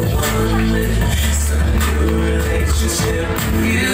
one. Start a new relationship. You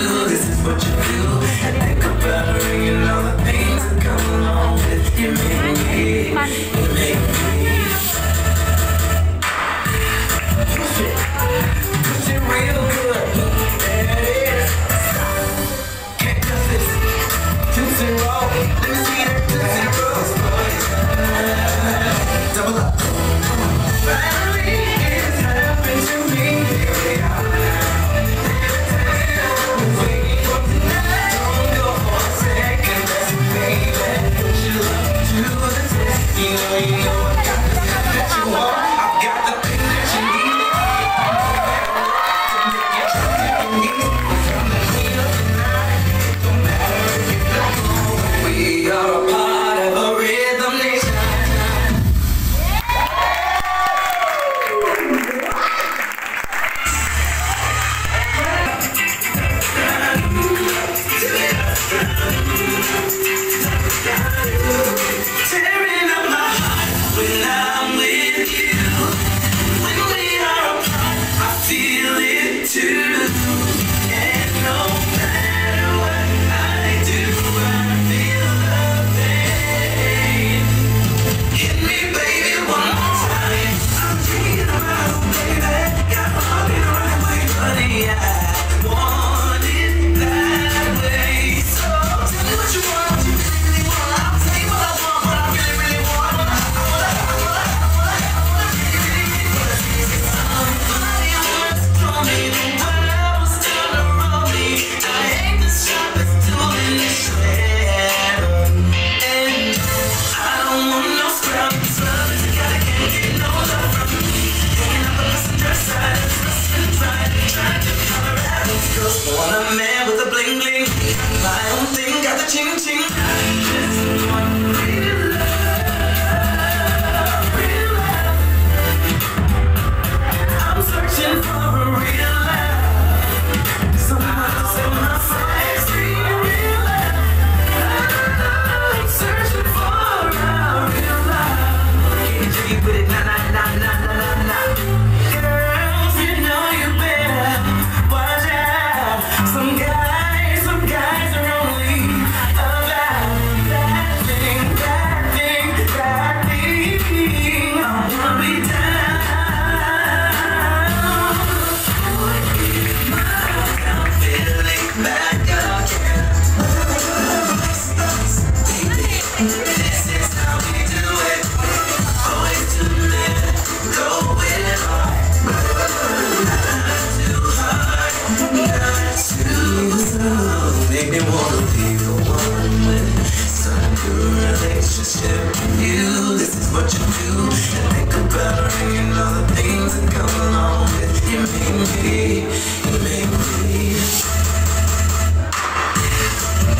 They wanna be the one when it's not good relationship with you. This is what you do. And think about it and all the things that come along with you. Make me, you make me.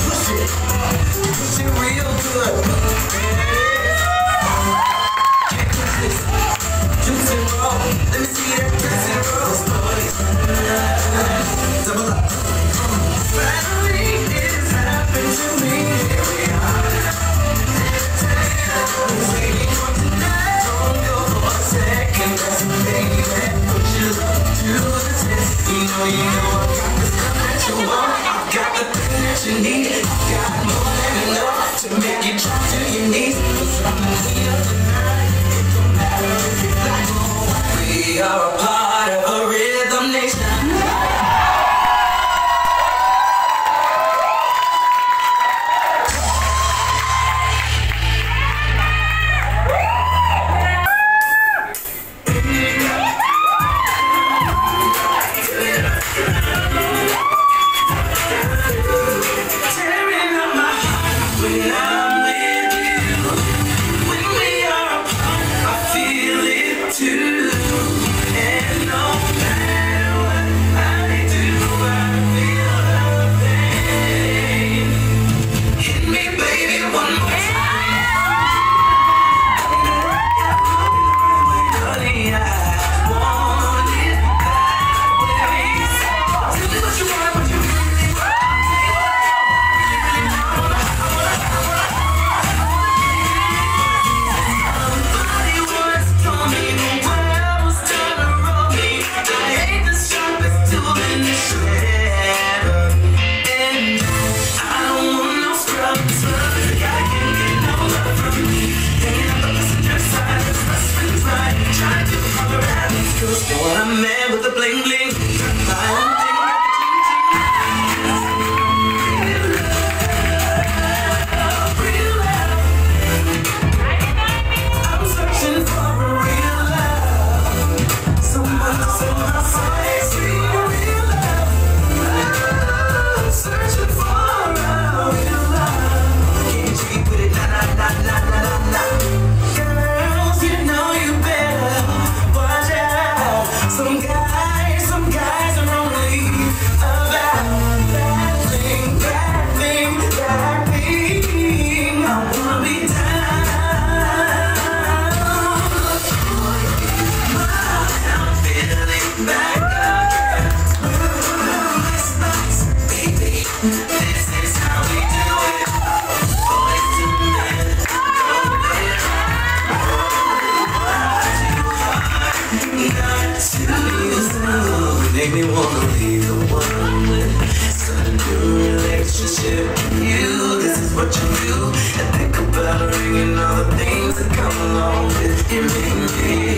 Push it, push it real good. you know I got the that you want. I got the thing that you need. I got more than enough to make you drop to your I'm the. It don't matter if black or white. We are a. with the bling bling. made me wanna be the one Start a new relationship with you. This is what you do. And think about ringing all the things that come along with you made me